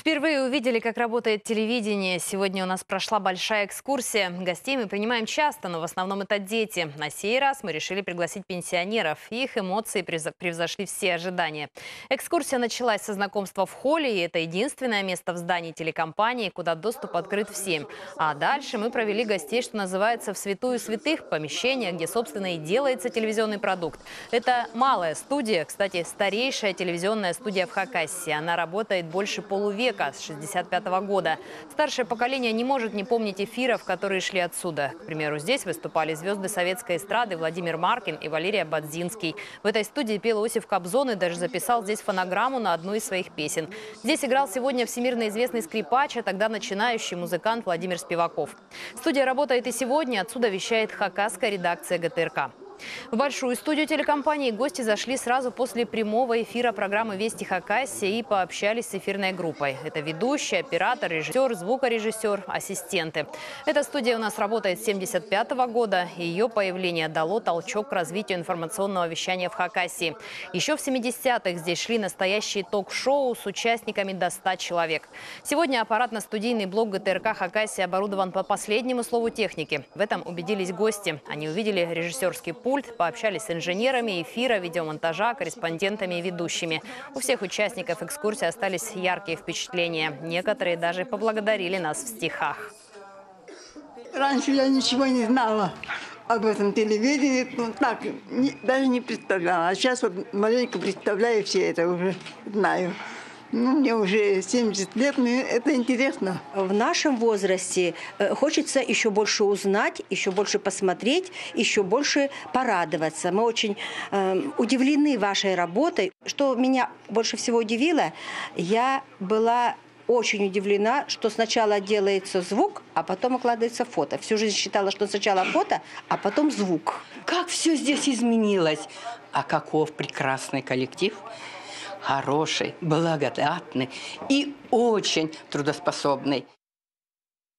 Впервые увидели, как работает телевидение. Сегодня у нас прошла большая экскурсия. Гостей мы принимаем часто, но в основном это дети. На сей раз мы решили пригласить пенсионеров. Их эмоции превз- превзошли все ожидания. Экскурсия началась со знакомства в холле, и это единственное место в здании телекомпании, куда доступ открыт всем. А дальше мы провели гостей, что называется, в святую святых, помещение, где, собственно, и делается телевизионный продукт. Это малая студия, кстати, старейшая телевизионная студия в Хакасии. Она работает больше полувека, с 65 года. Старшее поколение не может не помнить эфиров, которые шли отсюда. К примеру, здесь выступали звезды советской эстрады Владимир Маркин и Валерия Бадзинский. В этой студии пел Осип Кобзон и даже записал здесь фонограмму на одну из своих песен. Здесь играл сегодня всемирно известный скрипач, а тогда начинающий музыкант Владимир Спиваков. Студия работает и сегодня. Отсюда вещает хакасская редакция ГТРК. В большую студию телекомпании гости зашли сразу после прямого эфира программы «Вести Хакасия» и пообщались с эфирной группой. Это ведущий, оператор, режиссер, звукорежиссер, ассистенты. Эта студия у нас работает с 75 года, и ее появление дало толчок к развитию информационного вещания в Хакасии. Еще в 70-х здесь шли настоящие ток-шоу с участниками до 100 человек. Сегодня аппаратно-студийный блок ГТРК Хакасия оборудован по последнему слову техники. В этом убедились гости. Они увидели режиссерский пульт, пообщались с инженерами эфира, видеомонтажа, корреспондентами и ведущими. У всех участников экскурсии остались яркие впечатления. Некоторые даже поблагодарили нас в стихах. Раньше я ничего не знала об этом телевидении, ну, так, не- даже не представляла. А сейчас вот маленько представляю все это уже, знаю. Ну, мне уже 70 лет, мне это интересно. В нашем возрасте э, хочется еще больше узнать, еще больше посмотреть, еще больше порадоваться. Мы очень э, удивлены вашей работой. Что меня больше всего удивило, я была очень удивлена, что сначала делается звук, а потом укладывается фото. Всю жизнь считала, что сначала фото, а потом звук. Как все здесь изменилось. А каков прекрасный коллектив. Хороший, благодатный и очень трудоспособный.